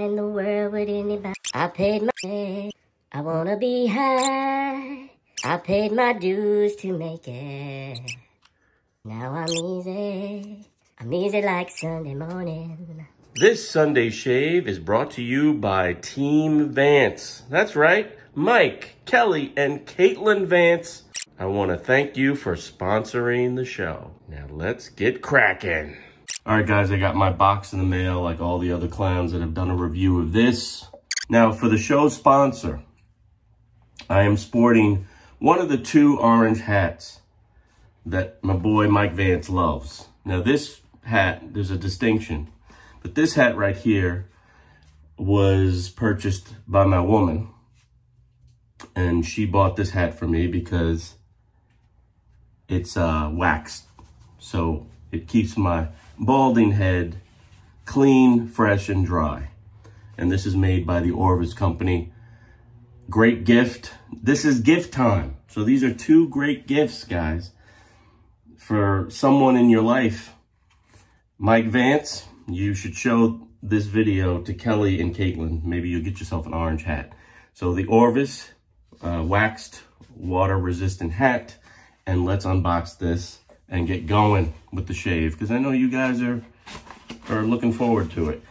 in the world with anybody. I paid my way. I wanna be high. I paid my dues to make it. Now I'm easy. I'm easy like Sunday morning. This Sunday Shave is brought to you by Team Vance. That's right, Mike, Kelly, and Caitlin Vance. I want to thank you for sponsoring the show. Now let's get cracking. All right, guys, I got my box in the mail like all the other clowns that have done a review of this. Now, for the show's sponsor, I am sporting one of the two orange hats that my boy Mike Vance loves. Now, this hat, there's a distinction. But this hat right here was purchased by my woman. And she bought this hat for me because it's uh, waxed. So it keeps my balding head clean, fresh, and dry. And this is made by the Orvis Company. Great gift. This is gift time. So these are two great gifts, guys, for someone in your life. Mike Vance, you should show this video to Kelly and Caitlin. Maybe you'll get yourself an orange hat. So the Orvis uh, waxed water resistant hat. And let's unbox this and get going with the shave because I know you guys are, are looking forward to it.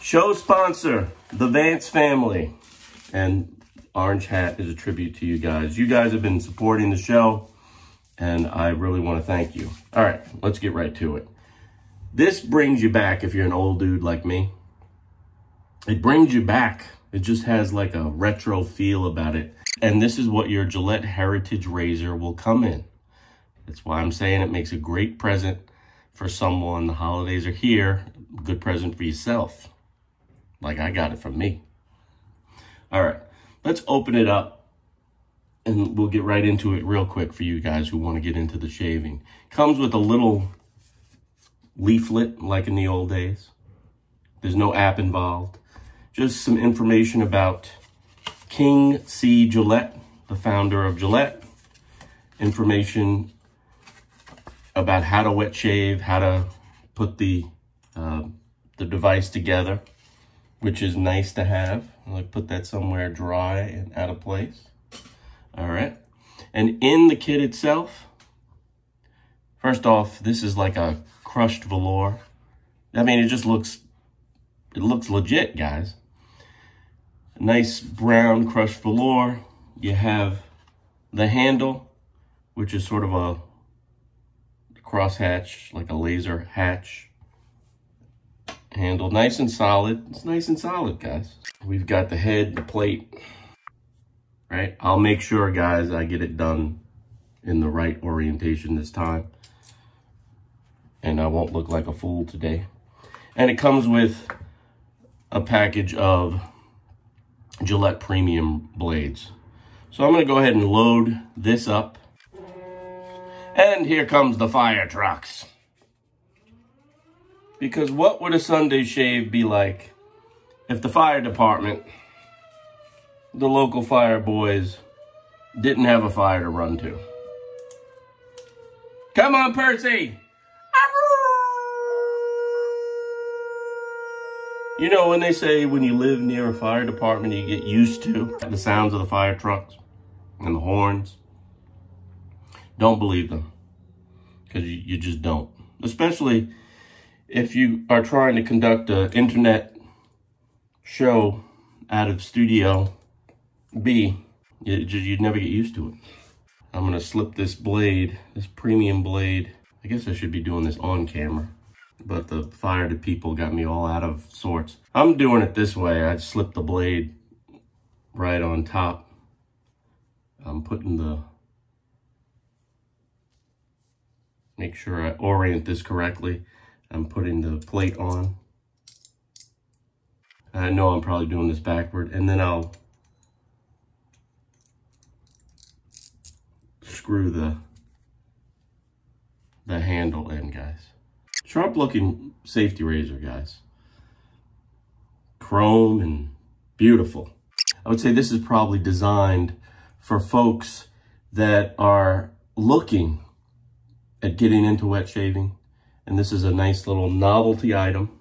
Show sponsor, the Vance family. And Orange Hat is a tribute to you guys. You guys have been supporting the show and I really want to thank you. All right, let's get right to it. This brings you back if you're an old dude like me. It brings you back. It just has like a retro feel about it. And this is what your Gillette Heritage Razor will come in. That's why I'm saying it makes a great present for someone. The holidays are here. Good present for yourself. Like I got it from me. All right, let's open it up and we'll get right into it real quick for you guys who want to get into the shaving. Comes with a little leaflet like in the old days. There's no app involved. Just some information about King C. Gillette, the founder of Gillette. Information about how to wet shave, how to put the uh, the device together, which is nice to have. Like put that somewhere dry and out of place. All right. And in the kit itself, first off, this is like a crushed velour. I mean, it just looks, it looks legit, guys. Nice brown crushed velour. You have the handle, which is sort of a crosshatch, like a laser hatch handle. Nice and solid. It's nice and solid, guys. We've got the head, the plate, right? I'll make sure, guys, I get it done in the right orientation this time and I won't look like a fool today. And it comes with a package of Gillette Premium blades. So I'm going to go ahead and load this up. And here comes the fire trucks. Because what would a Sunday shave be like if the fire department, the local fire boys, didn't have a fire to run to? Come on, Percy! You know, when they say when you live near a fire department, you get used to the sounds of the fire trucks and the horns. Don't believe them because you, you just don't. Especially if you are trying to conduct an internet show out of Studio B, you, you'd never get used to it. I'm to slip this blade, this premium blade. I guess I should be doing this on camera but the fire to people got me all out of sorts. I'm doing it this way. I slip the blade right on top. I'm putting the, make sure I orient this correctly. I'm putting the plate on. I know I'm probably doing this backward and then I'll screw the the handle in guys. Sharp looking safety razor, guys. Chrome and beautiful. I would say this is probably designed for folks that are looking at getting into wet shaving. And this is a nice little novelty item.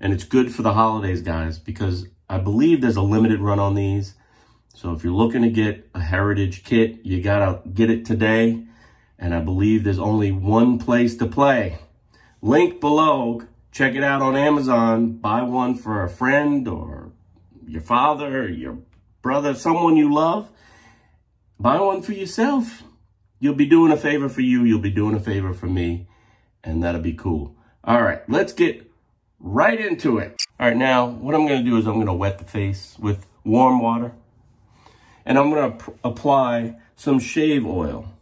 And it's good for the holidays, guys, because I believe there's a limited run on these. So if you're looking to get a heritage kit, you gotta get it today. And I believe there's only one place to play. Link below. Check it out on Amazon. Buy one for a friend or your father, or your brother, someone you love. Buy one for yourself. You'll be doing a favor for you. You'll be doing a favor for me. And that'll be cool. All right, let's get right into it. All right, now what I'm gonna do is I'm gonna wet the face with warm water. And I'm gonna apply some shave oil.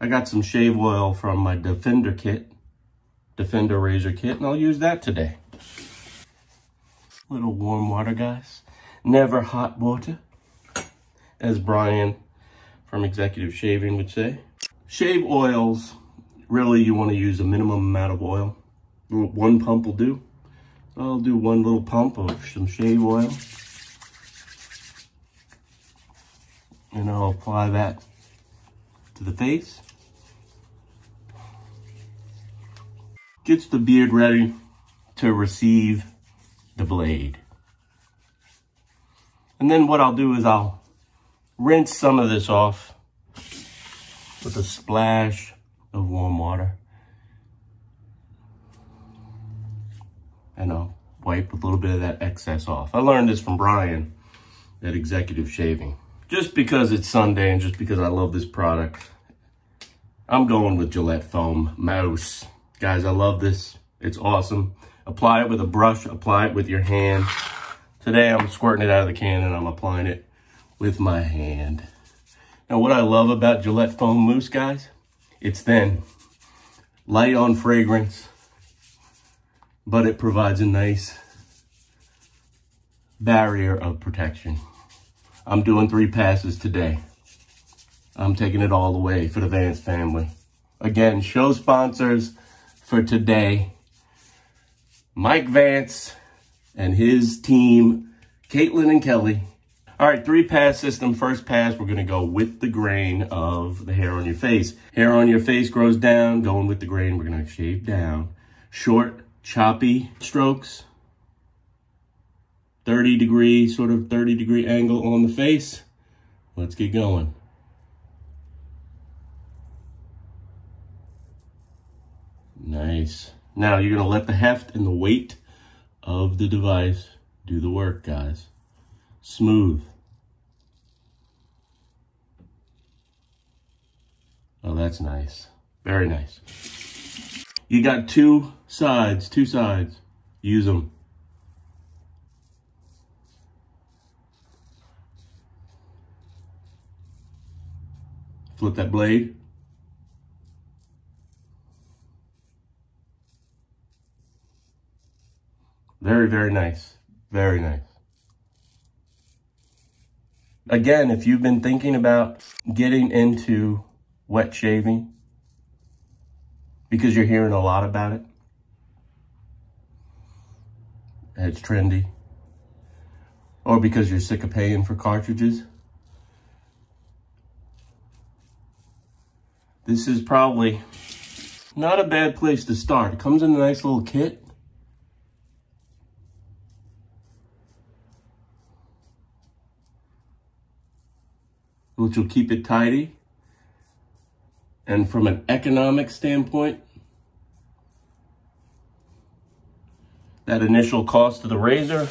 I got some shave oil from my Defender kit, Defender razor kit, and I'll use that today. Little warm water, guys. Never hot water, as Brian from Executive Shaving would say. Shave oils, really you want to use a minimum amount of oil. One pump will do. I'll do one little pump of some shave oil. And I'll apply that to the face. Gets the beard ready to receive the blade. And then what I'll do is I'll rinse some of this off with a splash of warm water. And I'll wipe a little bit of that excess off. I learned this from Brian at Executive Shaving. Just because it's Sunday and just because I love this product, I'm going with Gillette Foam Mousse. Guys, I love this. It's awesome. Apply it with a brush, apply it with your hand. Today I'm squirting it out of the can and I'm applying it with my hand. Now what I love about Gillette Foam Mousse, guys, it's thin, light on fragrance, but it provides a nice barrier of protection. I'm doing three passes today. I'm taking it all the way for the Vance family. Again, show sponsors for today, Mike Vance, and his team, Caitlin and Kelly. All right, three pass system. First pass, we're gonna go with the grain of the hair on your face. Hair on your face grows down, going with the grain, we're gonna shave down. Short, choppy strokes. 30 degree, sort of 30 degree angle on the face. Let's get going. Nice. Now you're gonna let the heft and the weight of the device do the work, guys. Smooth. Oh, that's nice. Very nice. You got two sides, two sides. Use them. Flip that blade. Very, very nice. Very nice. Again, if you've been thinking about getting into wet shaving because you're hearing a lot about it, it's trendy, or because you're sick of paying for cartridges, this is probably not a bad place to start. It comes in a nice little kit. Which will keep it tidy. And from an economic standpoint, that initial cost of the razor,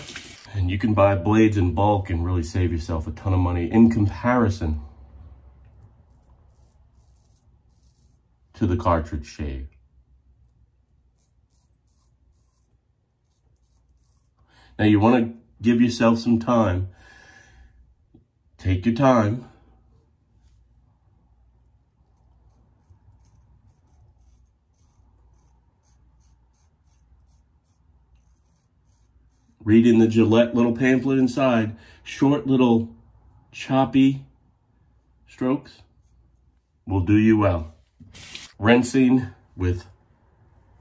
and you can buy blades in bulk and really save yourself a ton of money in comparison to the cartridge shave. Now you want to give yourself some time. Take your time. Reading the Gillette little pamphlet inside, short little choppy strokes will do you well. Rinsing with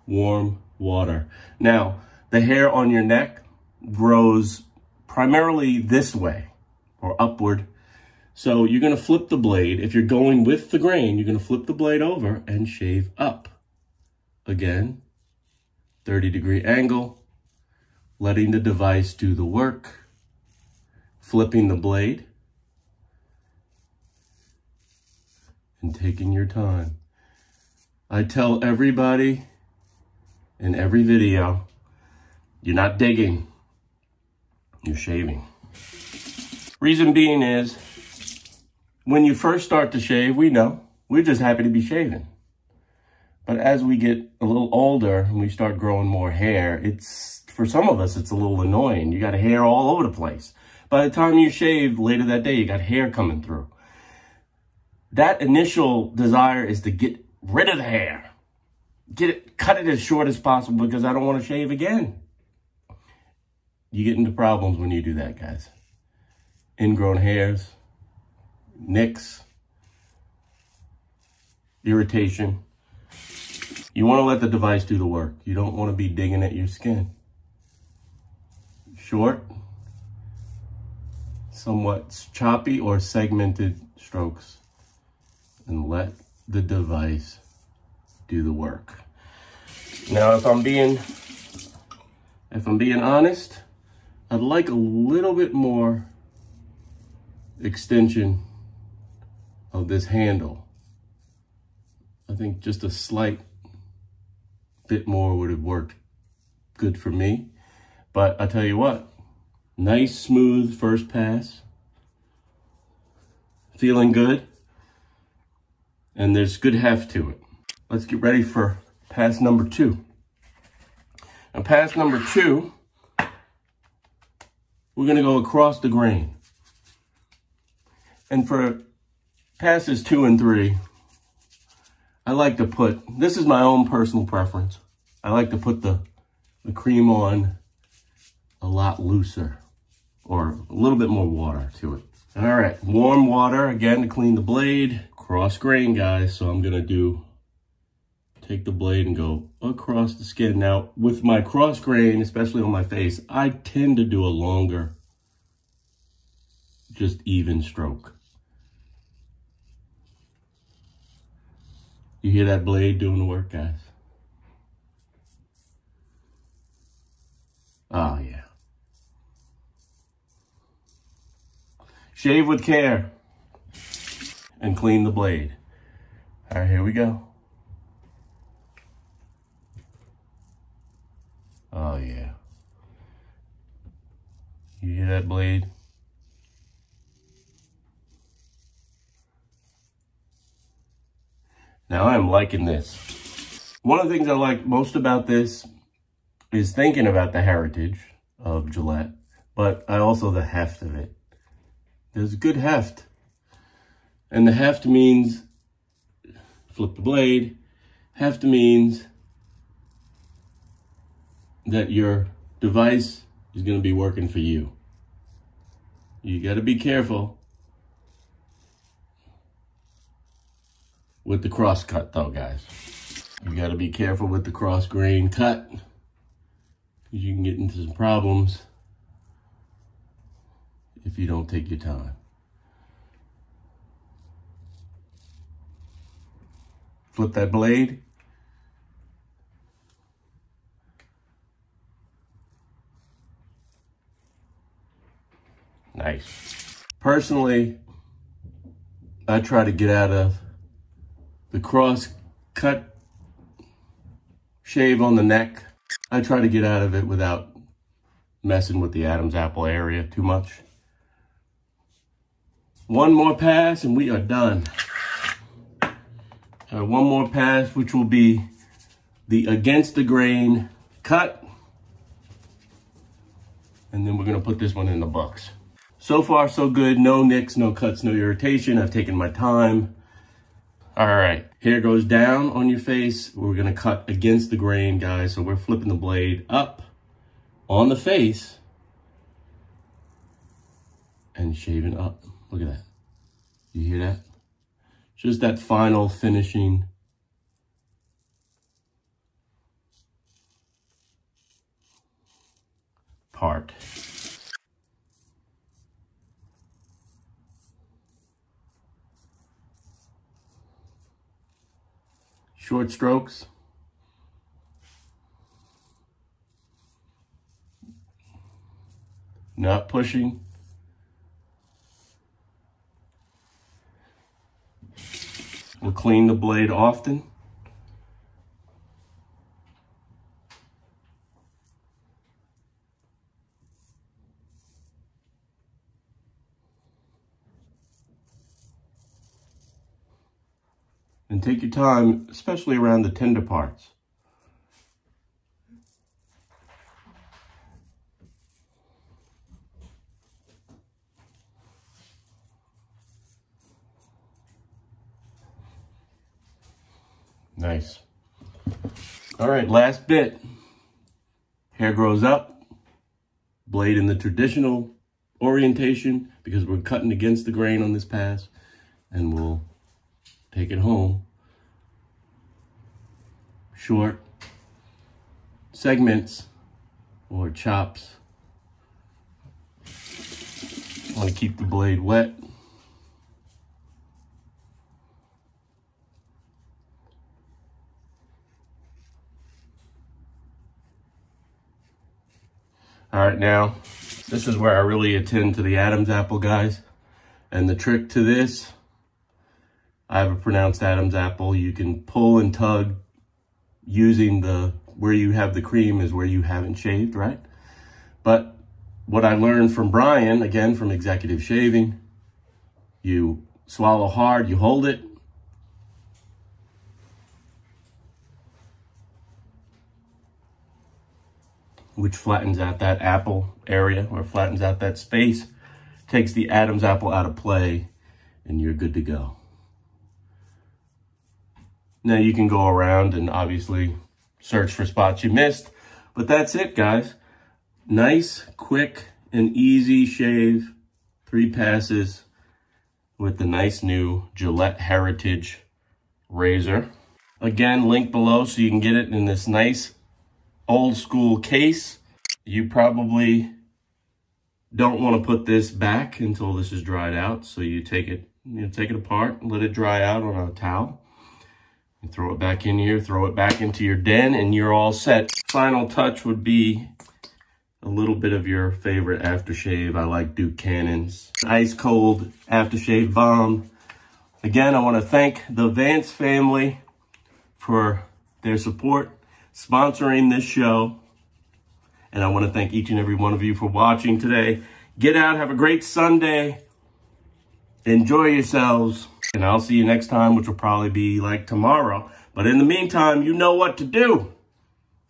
warm water. Now, the hair on your neck grows primarily this way or upward. So you're going to flip the blade. If you're going with the grain, you're going to flip the blade over and shave up. Again, 30 degree angle, letting the device do the work, flipping the blade, and taking your time. I tell everybody in every video, you're not digging, you're shaving. Reason being is, when you first start to shave, we know, we're just happy to be shaving. But as we get a little older and we start growing more hair, it's, for some of us, it's a little annoying. You got hair all over the place. By the time you shave later that day, you got hair coming through. That initial desire is to get rid of the hair. Get it, cut it as short as possible because I don't want to shave again. You get into problems when you do that, guys. Ingrown hairs, nicks, irritation. You want to let the device do the work. You don't want to be digging at your skin. Short, somewhat choppy or segmented strokes. And let the device do the work. Now, if I'm being, if I'm being honest, I'd like a little bit more extension of this handle. I think just a slight bit more would have worked good for me. But I tell you what, nice, smooth first pass. Feeling good. And there's good heft to it. Let's get ready for pass number two. And pass number two, we're gonna go across the grain. And for passes two and three, I like to put, this is my own personal preference. I like to put the, the cream on a lot looser or a little bit more water to it. All right, warm water again to clean the blade. Cross grain, guys. So I'm gonna do, take the blade and go across the skin. Now, with my cross grain, especially on my face, I tend to do a longer, just even stroke. You hear that blade doing the work, guys? Oh, yeah. Shave with care and clean the blade. All right, here we go. Oh, yeah. You hear that blade? Now I'm liking this. One of the things I like most about this is thinking about the heritage of Gillette, but I also the heft of it. There's good heft. And the heft means, flip the blade, heft means that your device is going to be working for you. You got to be careful with the cross cut though, guys. You got to be careful with the cross grain cut. You can get into some problems if you don't take your time. Flip that blade. Nice. Personally, I try to get out of the cross cut shave on the neck. I try to get out of it without messing with the Adam's apple area too much. One more pass and we are done. Uh, one more pass, which will be the against the grain cut. And then we're gonna put this one in the box. So far, so good. No nicks, no cuts, no irritation. I've taken my time. All right, hair goes down on your face. We're gonna cut against the grain, guys. So we're flipping the blade up on the face and shaving up. Look at that. You hear that? Just that final finishing part. short strokes. not pushing. We'll clean the blade often. And take your time, especially around the tender parts. Nice. All right, last bit. Hair grows up, blade in the traditional orientation because we're cutting against the grain on this pass and we'll take it home. Short segments or chops. Want to keep the blade wet. All right, now, this is where I really attend to the Adam's apple, guys. And the trick to this, I have a pronounced Adam's apple. You can pull and tug using the, where you have the cream is where you haven't shaved, right? But what I learned from Brian, again, from executive shaving, you swallow hard, you hold it, which flattens out that apple area or flattens out that space, takes the Adam's apple out of play, and you're good to go. Now you can go around and obviously search for spots you missed, but that's it, guys. Nice, quick, and easy shave. Three passes with the nice new Gillette Heritage razor. Again, link below so you can get it in this nice old school case. You probably don't want to put this back until this is dried out. So you take it, you know, take it apart, let it dry out on a towel. Throw it back in here, throw it back into your den, and you're all set. Final touch would be a little bit of your favorite aftershave. I like Duke Cannon's ice cold aftershave balm. Again, I want to thank the Vance family for their support sponsoring this show. And I want to thank each and every one of you for watching today. Get out, have a great Sunday. Enjoy yourselves. And I'll see you next time, which will probably be like tomorrow. But in the meantime, you know what to do.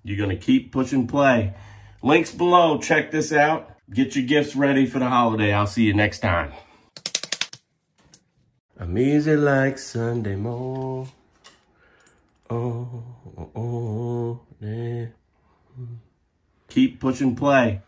You're going to keep pushing play. Links below. Check this out. Get your gifts ready for the holiday. I'll see you next time. I'm easy like Sunday morning. Oh, oh, oh. Keep pushing play.